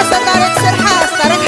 حسن دارت سرحة